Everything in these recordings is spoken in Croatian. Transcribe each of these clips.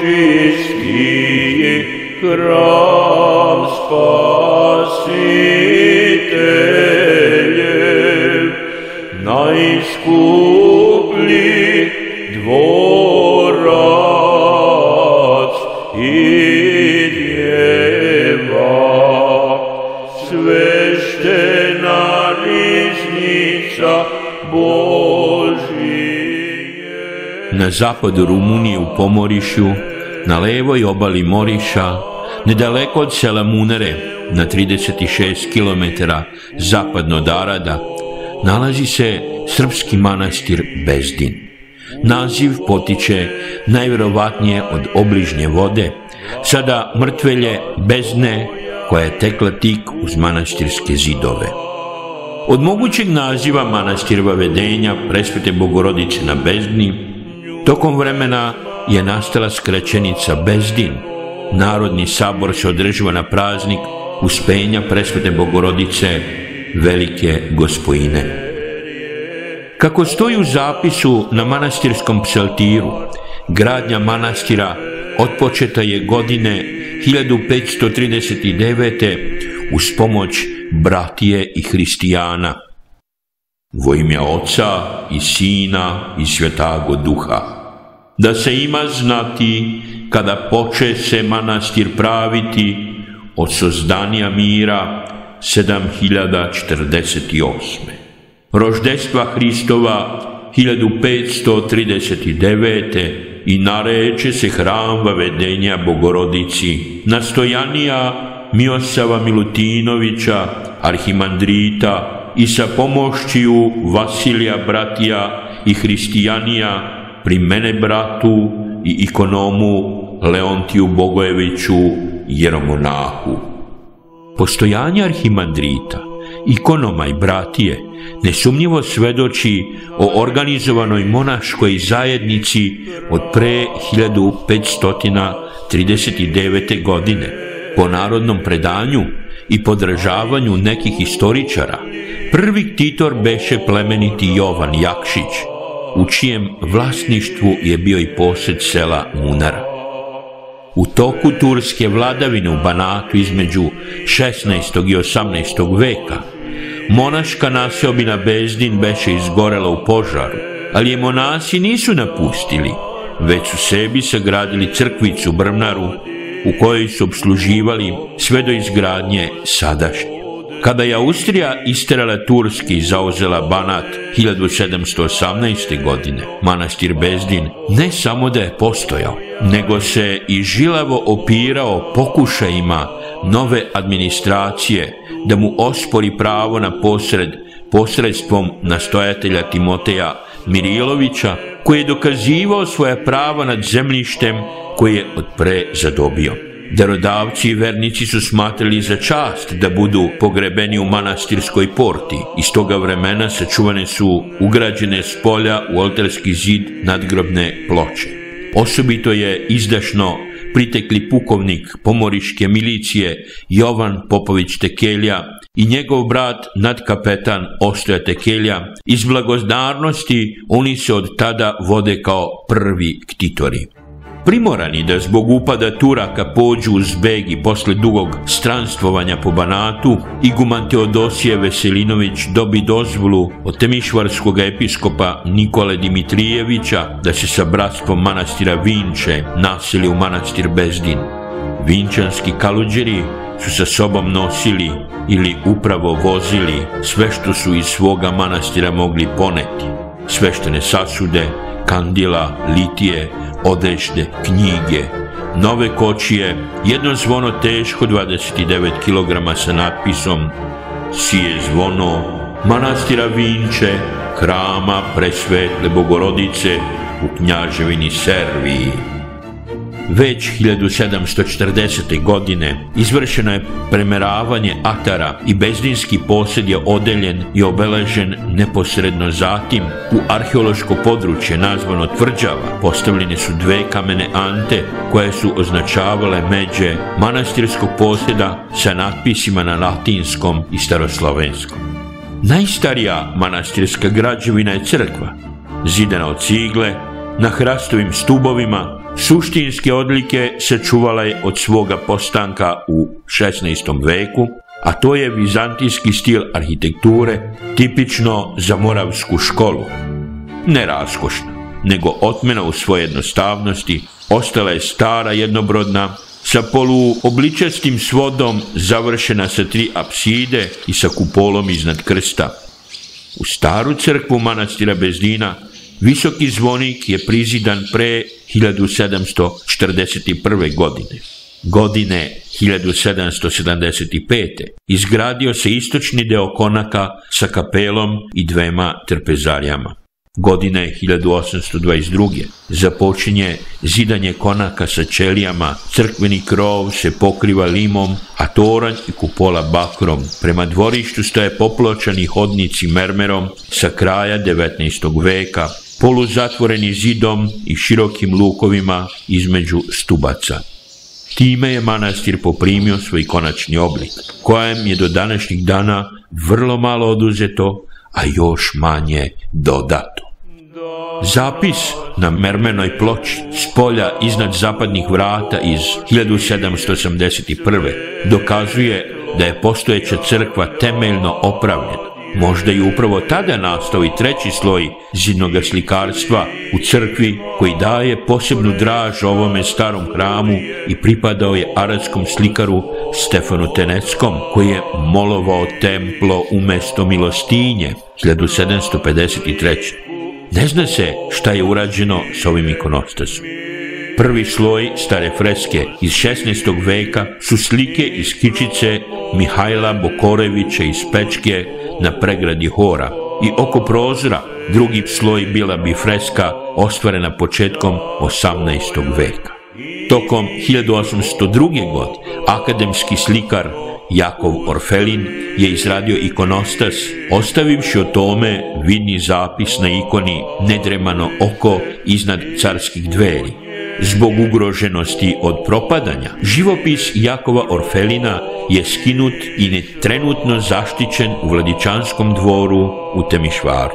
Чистые храм Спасителев, на искупли двор. Na zapadu Rumunije u Pomorišu, na levoj obali Moriša, nedaleko od sela Munere, na 36 km zapadno od Arada, nalazi se srpski manastir Bezdin. Naziv potiče najvjerovatnije od obližnje vode, sada mrtvelje Bezdne koja je tekla tik uz manastirske zidove. Od mogućeg naziva manastirva vedenja Presvete Bogorodice na Bezdni, tokom vremena je nastala skraćenica Bezdin. Narodni sabor se održava na praznik uspenja Presvete Bogorodice Velike Gospojine. Kako stoji u zapisu na manastirskom psaltiru, gradnja manastira otpočeta je godine 1539. uz pomoć bratije i hristijana. Vo ime Oca i Sina i Svetago Duha. Da se ima znati kada poče se manastir praviti od sozdanja mira 7048. Roždestva Hristova 1539. i nareče se hram vavedenja Bogorodici. Nastojanija Miosava Milutinovića, arhimandrita i sa pomošćiju Vasilija bratija i hristijanija pri mene bratu i ikonomu Leontiju Bogojeviću Jeromonahu. Postojanje arhimandrita, ikonoma i bratije nesumnjivo svedoči o organizovanoj monaškoj zajednici od pre 1539. godine. Po narodnom predanju i podražavanju nekih historičara, prvi titor beše plemeniti Jovan Jakšić, u čijem vlasništvu je bio i posjed sela Munara. U toku turske vladavine u Banatu između 16. i 18. veka, monaška naseobina Bezdin beše izgorela u požaru, ali je monasi nisu napustili, već su sebi sagradili crkvicu Brvnaru u kojoj su obsluživali sve do izgradnje sadašnje. Kada je Austrija isterala Turski zauzela Banat 1718. godine, manastir Bezdin ne samo da je postojao, nego se i žilavo opirao pokušajima nove administracije da mu ospori pravo na posred posredstvom nastojatelja Timoteja Mirilovića, koji je dokazivao svoje pravo nad zemljištem koje je od pre zadobio. Darodavci i vernici su smatrali za čast da budu pogrebeni u manastirskoj porti. Iz toga vremena sačuvane su ugrađene s polja u oltarski zid nadgrobne ploče. Osobito je izdašno pritekli pukovnik pomoriške milicije Jovan Popović Tekelja i njegov brat nadkapetan Ostoja Tekelja. Iz blagodarnosti oni se od tada vode kao prvi ktitori. Primorani da zbog upada Turaka pođu uz begi posle dugog stranstvovanja po Banatu, iguman Teodosije Veselinović dobi dozvolu od temišvarskog episkopa Nikole Dimitrijevića da se sa bratstvom manastira Vinče naseli u manastir Bezdin. Vinčanski kaluđeri su sa sobom nosili ili upravo vozili sve što su iz svoga manastira mogli poneti. Sveštene sasude, kandila, litije, odežde, knjige, nove kočije, jedno zvono teško 29 kg sa natpisom Sije zvono manastira Vinče, krama presvetle bogorodice u knjaževini Serviji. Već 1740. godine izvršeno je premeravanje atara i bezdinski posjed je odeljen i obeležen neposredno zatim u arheološko područje nazvano tvrđava postavljene su dve kamene ante koje su označavale međe manastirskog posjeda sa natpisima na latinskom i staroslovenskom. Najstarija manastirska građevina je crkva, zidana od cigle, na hrastovim stubovima Suštinske odlike sačuvala je od svoga postanka u 16. veku, a to je vizantijski stil arhitekture, tipično za moravsku školu. Ne raskošna, nego otmena u svojoj jednostavnosti, ostala je stara jednobrodna, sa poluobličastim svodom završena sa tri apside i sa kupolom iznad krsta. U staru crkvu manastira Bezdina visoki zvonik je prizidan pre 1741. godine. Godine 1775. izgradio se istočni deo konaka sa kapelom i dvema trpezarijama. Godine 1822. započinje zidanje konaka sa čelijama, crkveni krov se pokriva limom, a toranj i kupola bakrom. Prema dvorištu stoje popločani hodnici mermerom sa kraja 19. veka, poluzatvoreni zidom i širokim lukovima između stubaca. Time je manastir poprimio svoj konačni oblik, kojem je do današnjih dana vrlo malo oduzeto, a još manje dodato. Zapis na mermenoj ploči s polja iznad zapadnih vrata iz 1781. dokazuje da je postojeća crkva temeljno opravljena. Možda je upravo tada nastao i treći sloj zidnog slikarstva u crkvi koji daje posebnu draž ovome starom hramu i pripadao je aradskom slikaru Stefanu Teneckom koji je molovao templo umesto milostinje 1753. Ne zna se šta je urađeno s ovim ikonostasom. Prvi sloj stare freske iz 16. veka su slike iz kičice Mihajla Bokorevića iz Pečke na pregradi Hora i oko prozora drugi sloj bila bi freska ostvarena početkom 18. veka. Tokom 1802. god akademski slikar Jakov Orfelin je izradio ikonostas, ostavivši o tome vidni zapis na ikoni Nedremano oko iznad carskih dveri. Zbog ugroženosti od propadanja, živopis Jakova Orfelina je skinut i ne trenutno zaštićen u Vladičanskom dvoru u Temišvaru.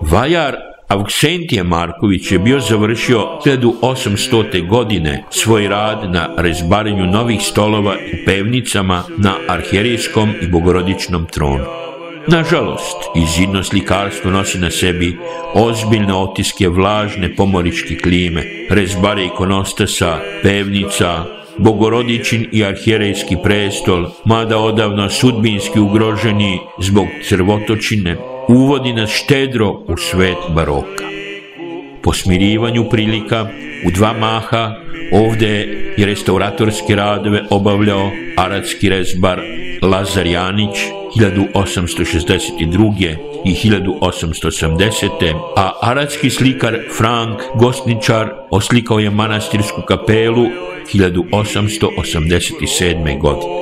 Vajar Auksentije Marković je bio završio 1800. godine svoj rad na rezbarenju novih stolova i pevnicama na arhijerijskom i bogorodičnom tronu. Nažalost, izidno slikarstvo nosi na sebi ozbiljne otiske vlažne pomoričke klime, rezbare ikonostasa, pevnica, bogorodičin i arhijerejski prestol, mada odavno sudbinski ugroženi zbog crvotočine, uvodi nas štedro u svet baroka. Po smirivanju prilika, u dva maha, ovde je restauratorske radove obavljao aradski rezbar Lazar Janić 1862. i 1880. a aradski slikar Frank Gosničar oslikao je manastirsku kapelu 1887. godine.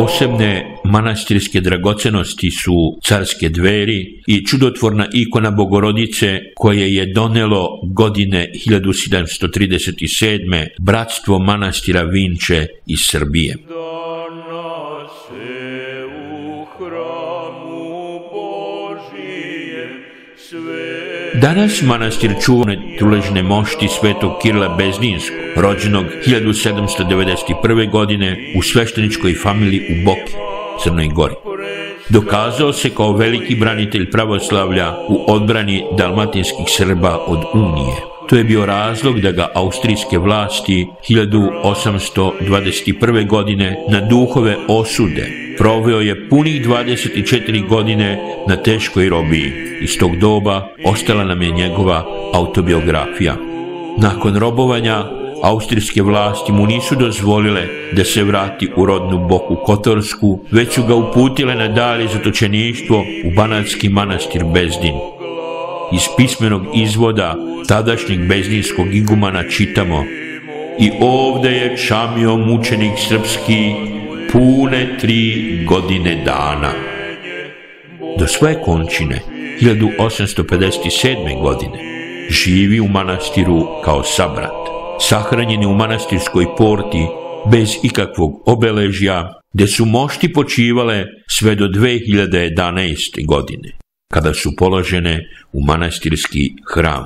Posebne manastirske dragocenosti su carske dveri i čudotvorna ikona Bogorodice koje je donelo godine 1737. bratstvo manastira Vinče iz Srbije. Danas manastir čuvane truležne mošti svetog Kirila Bezdinskog, rođenog 1791. godine u svešteničkoj familiji u Boki, Crnoj Gori. Dokazao se kao veliki branitelj pravoslavlja u odbrani dalmatinskih Srba od Unije. To je bio razlog da ga austrijske vlasti 1821. godine na duhove osude Proveo je punih 24 godine na teškoj robiji. Iz tog doba ostala nam je njegova autobiografija. Nakon robovanja, austrijske vlasti mu nisu dozvolile da se vrati u rodnu boku Kotorsku, već su ga uputile na dalje zatočeništvo u Banatski manastir Bezdin. Iz pismenog izvoda tadašnjeg bezdinskog igumana čitamo I ovde je čamio mučenik srpski pune tri godine dana. Do svoje končine 1857. godine živi u manastiru kao sabrat, sahranjeni u manastirskoj porti bez ikakvog obeležja, gdje su mošti počivale sve do 2011. godine, kada su položene u manastirski hram.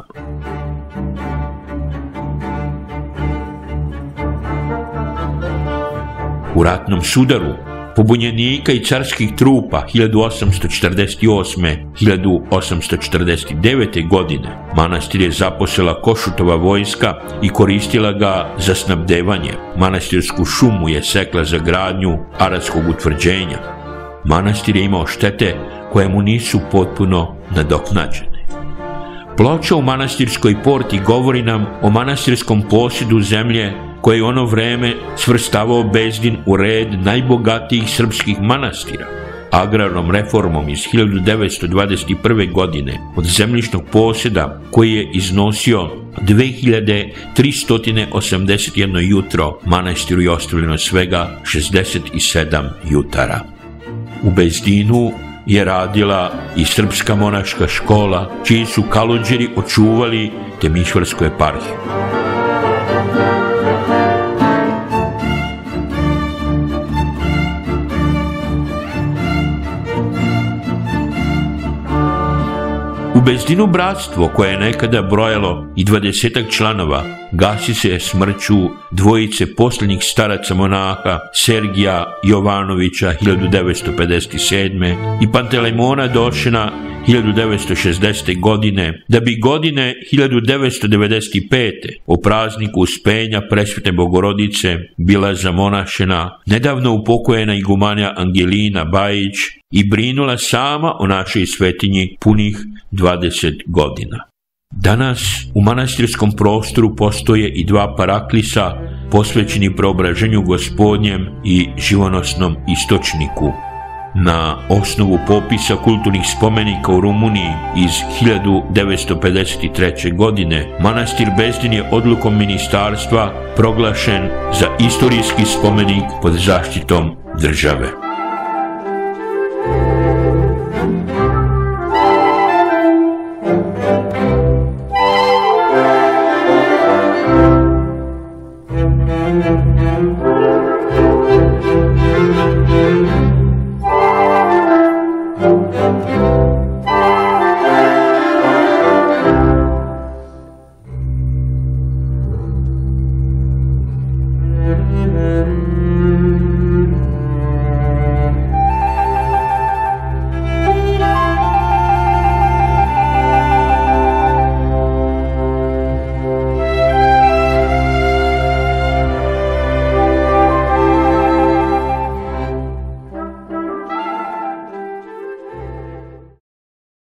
U ratnom sudaru pobunjenika i carskih trupa 1848. 1849. godine manastir je zaposela Košutova vojska i koristila ga za snabdevanje. Manastirsku šumu je sekla za gradnju aradskog utvrđenja. Manastir je imao štete koje mu nisu potpuno nadoknađene. Ploča u manastirskoj porti govori nam o manastirskom posjedu zemlje koje je ono vreme svrstavao Bezdin u red najbogatijih srpskih manastira. Agrarnom reformom iz 1921. godine od zemljišnog posjeda koji je iznosio 2381 jutro, manastiru je ostavljeno svega 67 jutara. U Bezdinu je radila i srpska monaška škola, čiji su kaluđeri očuvali Temišvarsku eparhiju. U Bezdinu bratstvo, koje je nekada brojalo i dvadesetak članova, gasi se smrću dvojice posljednjih staraca monaha Sergija Jovanovića 1957. i Pantelemona Došina 1960. godine, da bi godine 1995. o prazniku uspenja presvete Bogorodice bila zamonašena nedavno upokojena igumanja Angelina Bajić i brinula sama o našoj svetinji punih 20 godina. Danas u manastirskom prostoru postoje i dva paraklisa posvećeni preobraženju gospodnjem i živonosnom istočniku. Na osnovu popisa kulturnih spomenika u Rumuniji iz 1953. godine manastir Bezdin je odlukom ministarstva proglašen za istorijski spomenik pod zaštitom države.